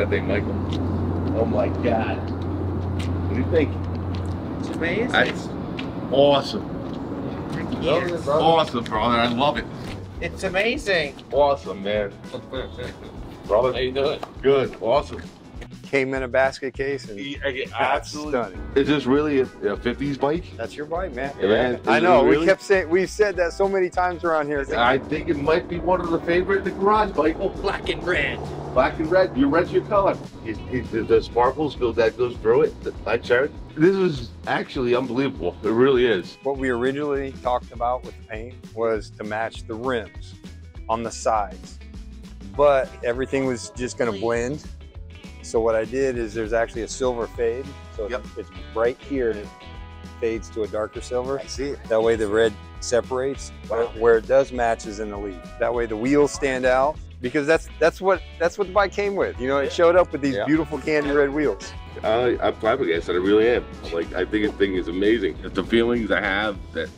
that thing, Michael. Oh my God. What do you think? It's amazing. That's awesome. Yes. Awesome, brother. I love it. It's amazing. Awesome, man. brother. How you doing? Good. Awesome. Came in a basket case and Yeah, that's stunning. Is this really a, a 50s bike? That's your bike, man. Yeah, man. I it know. We kept saying we've said that so many times around here. I think it might be one of the favorite in the garage, Michael. Oh, black and red. Black and red. Your red's your color. It, it, the, the sparkles go that goes through it. The light shirt. This is actually unbelievable. It really is. What we originally talked about with the paint was to match the rims on the sides, but everything was just going to blend. So what I did is there's actually a silver fade, so Yep. it's bright here and it fades to a darker silver. I see it. That way the red separates. Where, where it does match is in the leaf. That way the wheels stand out because that's that's what that's what the bike came with. You know, it showed up with these Yeah. beautiful candy red wheels. I, I'm flabbergasted. I really am. Like, I think this thing is amazing. The feelings I have that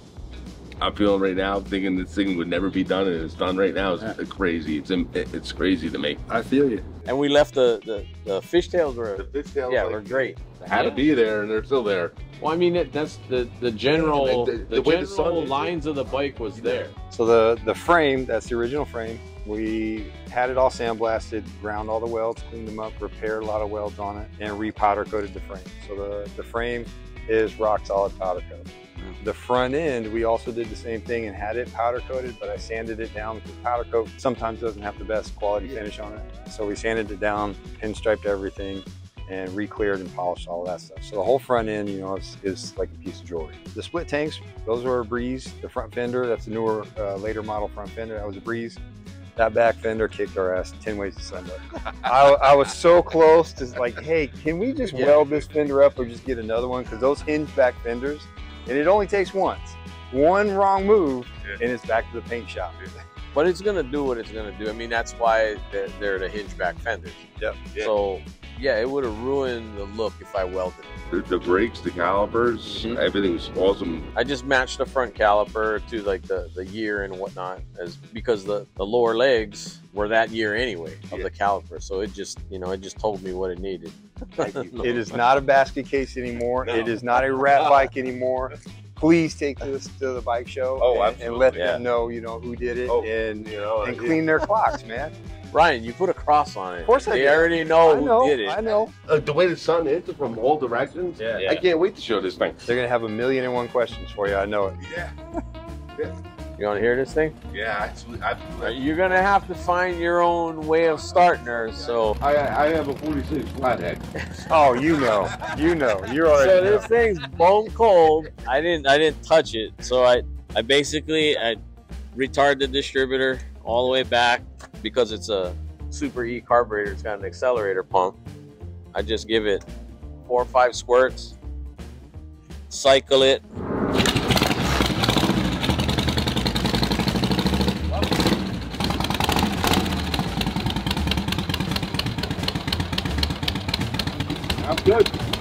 I'm feeling right now, thinking this thing would never be done and it's done right now is crazy. It's it's crazy to me. I feel you. And we left the the, the fishtails were the fishtails, yeah like, were great. had to be there and they're still there. Well, I mean it, that's the the general The- the, the- the way the sun general is- lines of the bike was there. So the the frame, that's the original frame. We had it all sandblasted, ground all the welds, cleaned them up, repaired a lot of welds on it, and repowder coated the frame. So the, the frame is rock solid powder coat. The front end, we also did the same thing and had it powder coated, but I sanded it down because powder coat sometimes doesn't have the best quality finish on it. So we sanded it down, pinstriped everything, and re-cleared and polished all that stuff. So the whole front end, you know, is, is like a piece of jewelry. The split tanks, those were a breeze. The front fender, that's a newer, uh, later model front fender, that was a breeze. That back fender kicked our ass 10 ways to Sunday. I, I was so close to like, hey, can we just Yeah. weld this fender up or just get another one? Because those hinge back fenders, and it only takes once. One wrong move, Yeah. and it's back to the paint shop. But it's gonna do what it's gonna do. I mean that's why they're, they're the hingeback fenders. Yep. So yeah, it would have ruined the look if I welded it. The, the brakes, the calipers, Mhm. everything's awesome. I just matched the front caliper to like the, the year and whatnot, as because the, the lower legs were that year anyway of Yeah. the caliper. So it just you know it just told me what it needed. It is not a basket case anymore. No. It is not a rat bike anymore. Please take this to the bike show Oh, and, and let absolutely, them know, you know, who did it Oh, and You know, and clean their clocks, man. Ryan, you put a cross on it. Of course I they did. already know I who know, did it. I know. uh, the way the sun hits it from all directions. Yeah. I can't wait to show this thing. They're gonna have a million and one questions for you. I know it. Yeah. You want to hear this thing? Yeah, absolutely. absolutely. You're gonna have to find your own way of starting her. So, I, I have a 46 flathead. Oh, you know, you know, you're already. so know. this thing's bone cold. I didn't I didn't touch it. So I I basically I retarded the distributor all the way back because it's a Super E carburetor. It's got an accelerator pump. I just give it four or five squirts, cycle it. I'm good.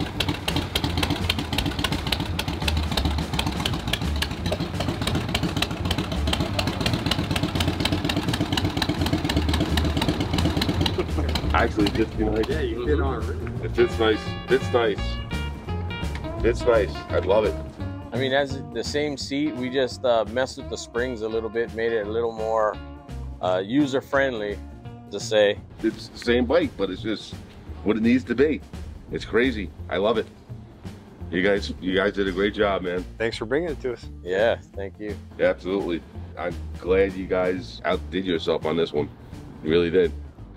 Actually, it fits me nice. yeah, you fit on it. It fits nice. Fits nice. Fits nice. I love it. I mean, as the same seat, we just uh, messed with the springs a little bit, made it a little more uh, user friendly, to say. It's the same bike, but it's just what it needs to be. It's crazy. I love it. You guys, you guys did a great job, man. Thanks for bringing it to us. Yeah, thank you. Absolutely. I'm glad you guys outdid yourself on this one. You really did.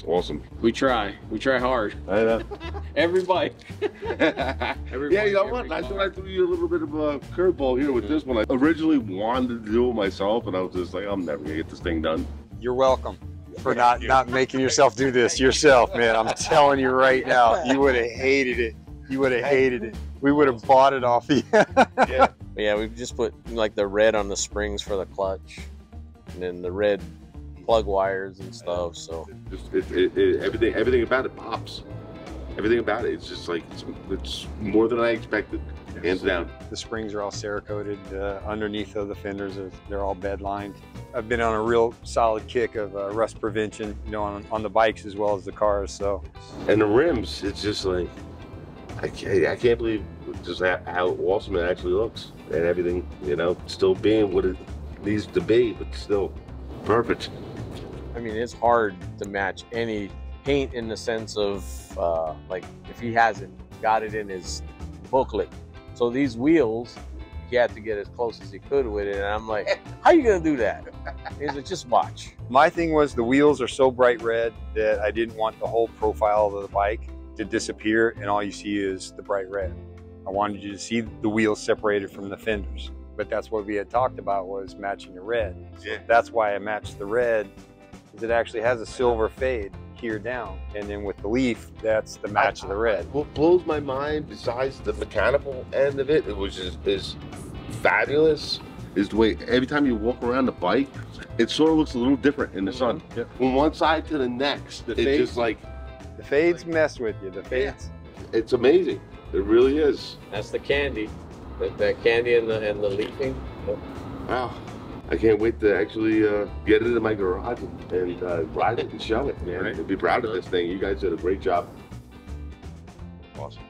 It's awesome. We try. We try hard. I know. Every bike. yeah, Every you know bike, what? I thought. I threw you a little bit of a curveball here with this one. I originally wanted to do it myself, and I was just like, I'm never gonna get this thing done. You're welcome for not not making yourself do this yourself, man. I'm telling you right now, you would have hated it. You would have hated it. We would have bought it off you. But yeah, we just put like the red on the springs for the clutch, and then the red plug wires and stuff. So Just it, it, it, everything, everything about it pops. everything about it. It's just like it's, it's more than I expected, hands down. The springs are all Cerakoted. Uh, underneath of the fenders, are, they're all bed lined. I've been on a real solid kick of uh, rust prevention, you know, on, on the bikes as well as the cars. So And the rims, it's just like I can't, I can't believe just how, how awesome it actually looks, and everything, you know, still being what it needs to be, but still perfect. I mean, it's hard to match any paint in the sense of uh, like if he hasn't got it in his booklet. So these wheels, he had to get as close as he could with it, and I'm like, how are you gonna do that? He's like, just watch. my thing was the wheels are so bright red that I didn't want the whole profile of the bike to disappear and all you see is the bright red. I wanted you to see the wheels separated from the fenders. But that's what we had talked about was matching the red. So Yeah. That's why I matched the red, because it actually has a silver fade here down. And then with the leaf, that's the match of the red. What blows my mind, besides the mechanical end of it, it was just is fabulous. Is the way every time you walk around the bike, it sort of looks a little different in the mm-hmm. sun. Yep. From one side to the next, it's fade- just like The fades mess with you. The fades. it's amazing. It really is. That's the candy, That, the candy and the and the leafing. Wow. I can't wait to actually uh, get it in my garage and, and uh, ride it and show it, man. Right. I'd be proud of this thing. You guys did a great job. Awesome.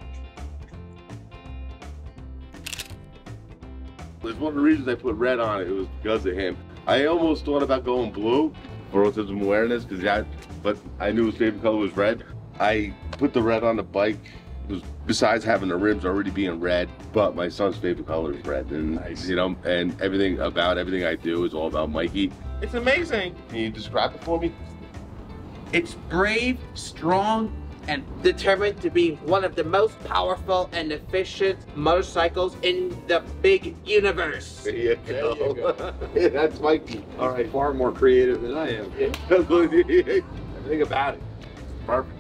It's one of the reasons I put red on it. It was because of him. I almost thought about going blue for autism awareness because yeah, but I knew his favorite color was red. I put the red on the bike. It was besides having the ribs already being red, but my son's favorite color is red, and Nice. you know, and everything about everything I do is all about Mikey. It's amazing. Can you describe it for me? It's brave, strong, and determined to be one of the most powerful and efficient motorcycles in the big universe. There you go. yeah, that's Mikey. All right. Far more creative than I am. Everything about it. Perfect.